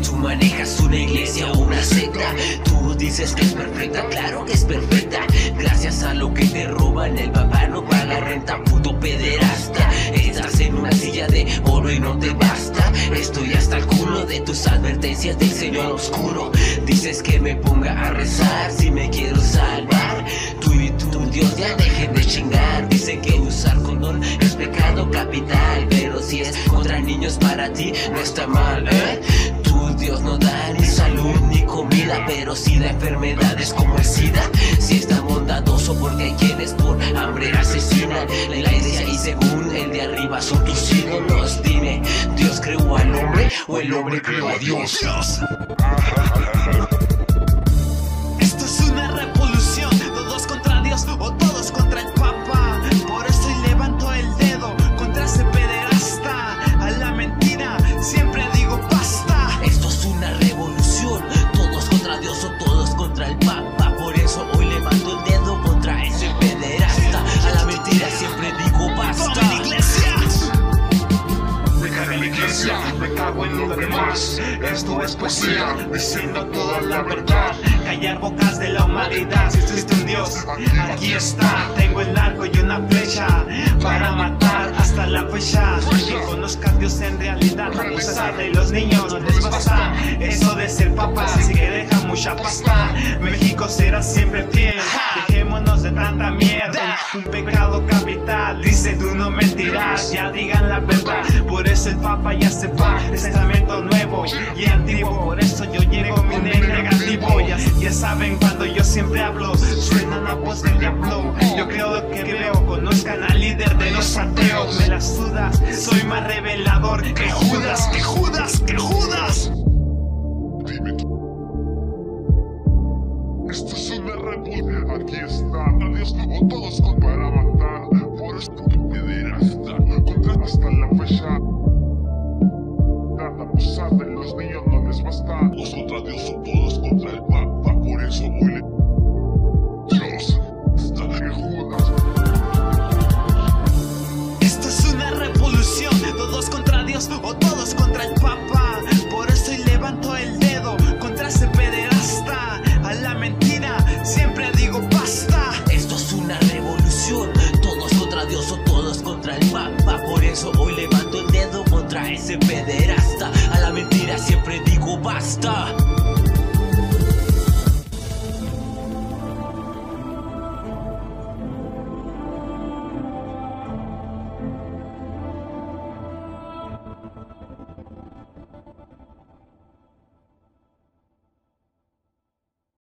tú manejas una iglesia o una secta. Tú dices que es perfecta, claro que es perfecta. Gracias a lo que te roban, el papá no paga renta, puto pederasta. Estás en una silla de oro y no te basta. Estoy hasta el culo de tus advertencias del Señor oscuro. Dices que me ponga a rezar si me quiero salvar. Tú y tu Dios ya dejen de chingar. Dicen que usar condón es pecado capital. Pero si es contra niños para ti, no está mal, ¿eh? Tu Dios no da ni salud ni comida. Pero si da enfermedades como el SIDA. Si está bondadoso porque hay quienes por hambre asesinan. La iglesia y según el de arriba son tus ídolos. Dime, ¿Dios creó al hombre o el hombre creó a Dios? Cago en demás. Esto es poesía, diciendo toda la verdad. Callar bocas de la humanidad. Si existe un Dios, aquí está. Tengo el arco y una flecha para matar hasta la fecha. Que conozca a Dios en realidad. A pesar de los niños, no les basta eso de ser papá. Así que deja mucha pasta. México será siempre fiel. De tanta mierda. Un pecado capital. Dice tú no mentirás. Ya digan la verdad. Por eso el papa ya se va. Testamento nuevo y antiguo. Por eso yo llego mi negativo. Ya, saben cuando yo siempre hablo. Suena la voz del diablo. Yo creo lo que veo. Conozcan al líder de los ateos. Me la sudas. Soy más revelador que Judas, que Judas, que Judas. Esto es Aquí está, adiós como todos contra Dios son todos contra el Papa, por eso huele. Dios, está que Judas. Esto es una revolución, todos contra Dios o todos alma. Por eso hoy levanto el dedo contra ese pederasta. A la mentira siempre digo basta.